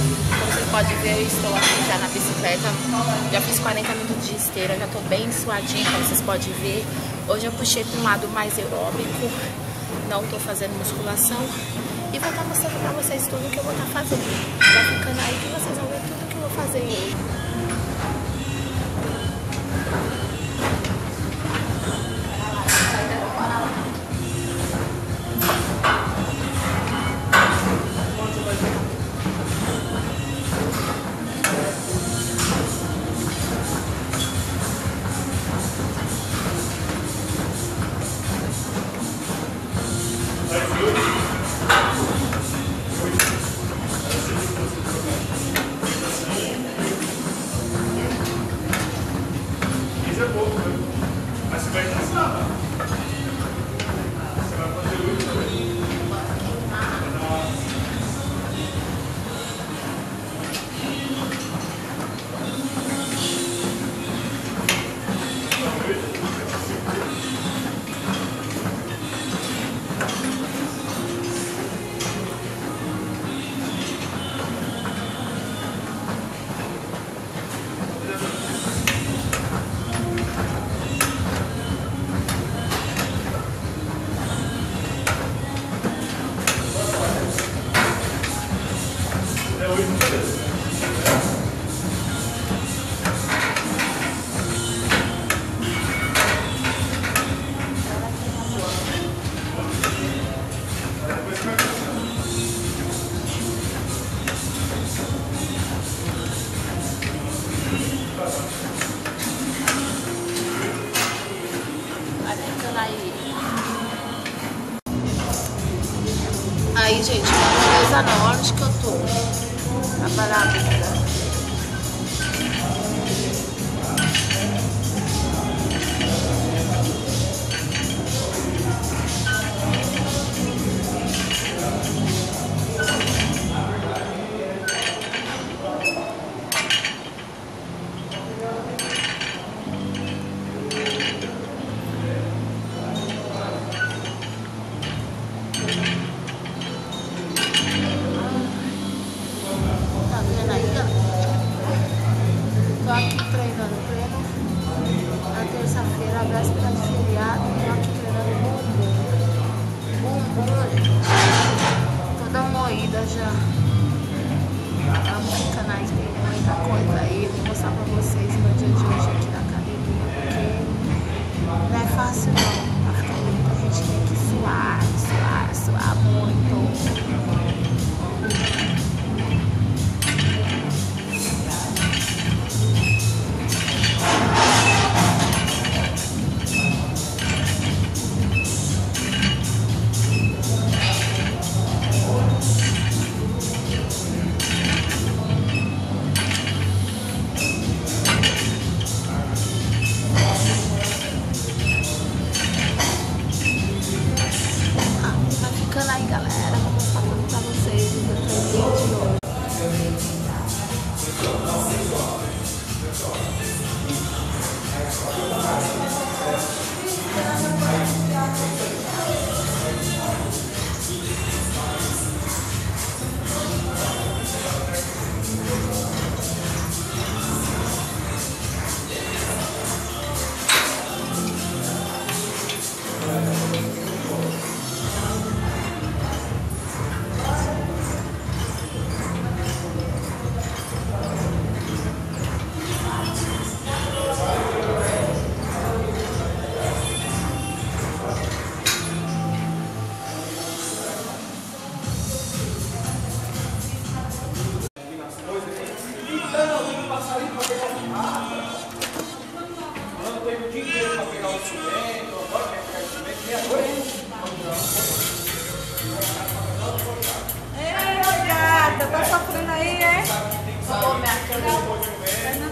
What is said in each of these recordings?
como você pode ver, eu estou aqui já na bicicleta. Já fiz 40 minutos de esteira, já estou bem suadinha, como vocês podem ver. Hoje eu puxei para um lado mais aeróbico, não estou fazendo musculação. E vou estar mostrando para vocês tudo que eu vou estar fazendo. Vai ficando aí que vocês vão ver tudo que eu vou fazer hoje. Aí, uma coisa norte que eu tô. 감사합니다.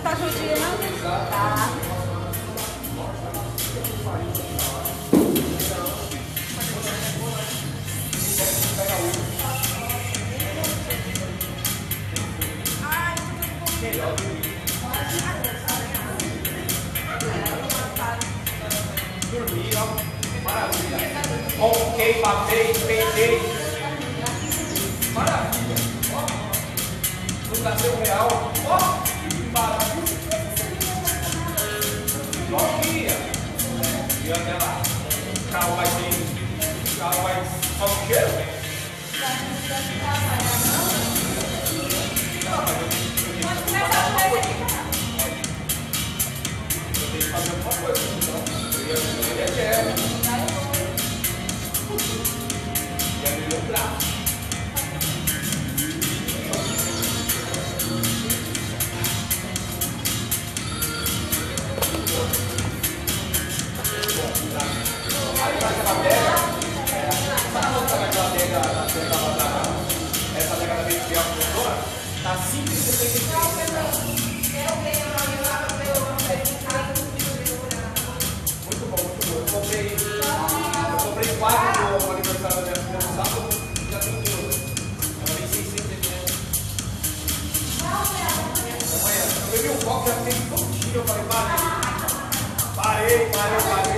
Trabalhar Dormir, ó. Maravilha. Ok, batei, peidei. Maravilha. a ser um real. Ó, maravilha. E até lá. O carro vai ter. O carro vai. Só o cheiro, né? Eu falei, parei. Parei, parei.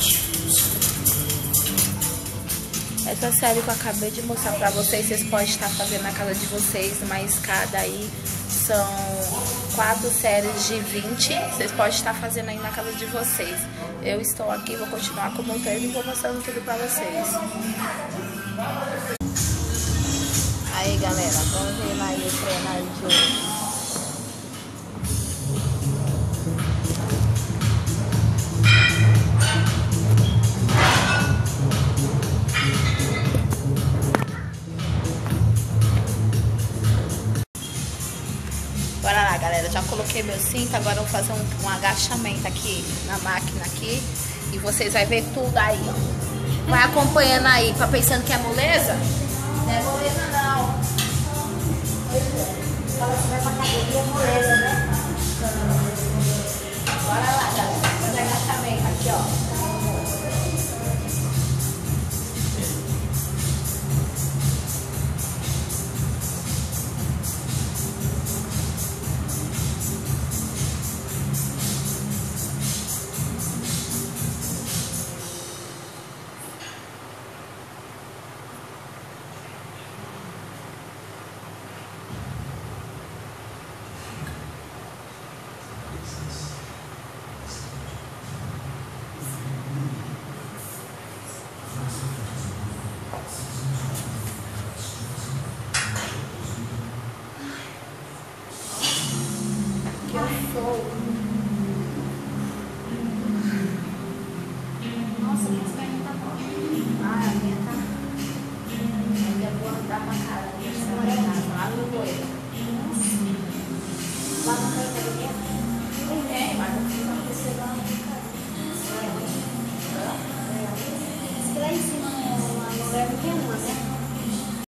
Essa série que eu acabei de mostrar pra vocês, vocês podem estar fazendo na casa de vocês, mas cada aí são quatro séries de 20. Vocês podem estar fazendo aí na casa de vocês. Eu estou aqui, vou continuar como eu treino e vou mostrando tudo pra vocês. Aí galera, vamos ver aí o aí de hoje. amarrei meu cinto, agora eu vou fazer um, um, agachamento aqui na máquina aqui. E vocês vão ver tudo aí, ó. Vai acompanhando aí, tá pensando que é moleza? Não é moleza não. Fala é. que vai pra academia moleza, né? Bora lá, galera. Thank you.